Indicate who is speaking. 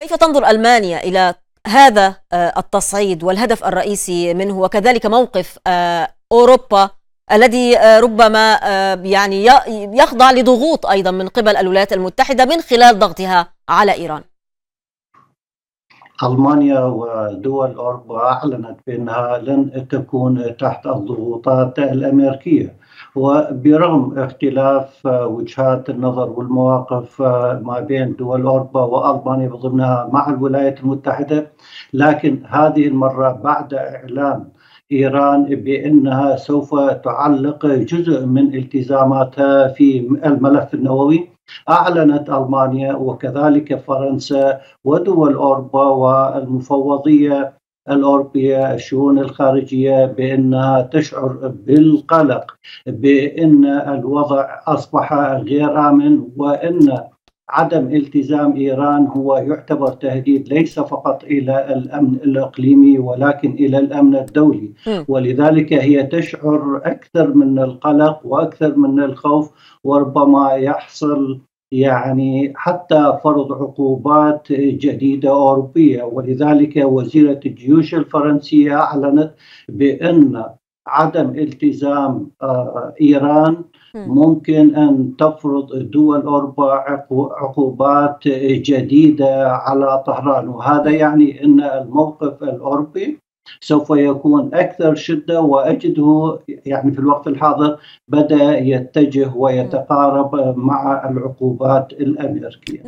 Speaker 1: كيف تنظر ألمانيا إلى هذا التصعيد والهدف الرئيسي منه؟ وكذلك موقف أوروبا الذي ربما يعني يخضع لضغوط أيضا من قبل الولايات المتحدة من خلال ضغطها على إيران.
Speaker 2: ألمانيا ودول أوروبا أعلنت بأنها لن تكون تحت الضغوطات الأمريكية. وبرغم اختلاف وجهات النظر والمواقف ما بين دول أوروبا وألمانيا ضمنها مع الولايات المتحدة لكن هذه المرة بعد إعلان إيران بأنها سوف تعلق جزء من التزاماتها في الملف النووي أعلنت ألمانيا وكذلك فرنسا ودول أوروبا والمفوضية الأوروبية الشؤون الخارجية بأنها تشعر بالقلق بأن الوضع أصبح غير آمن وأن عدم التزام إيران هو يعتبر تهديد ليس فقط إلى الأمن الإقليمي ولكن إلى الأمن الدولي. ولذلك هي تشعر أكثر من القلق وأكثر من الخوف وربما يحصل يعني حتى فرض عقوبات جديدة أوروبية. ولذلك وزيرة الجيوش الفرنسية أعلنت بأن عدم التزام إيران ممكن أن تفرض دول أوروبا عقوبات جديدة على طهران. وهذا يعني إن الموقف الأوروبي سوف يكون أكثر شدة وأجده يعني في الوقت الحاضر بدأ يتجه ويتقارب مع العقوبات الأمريكية.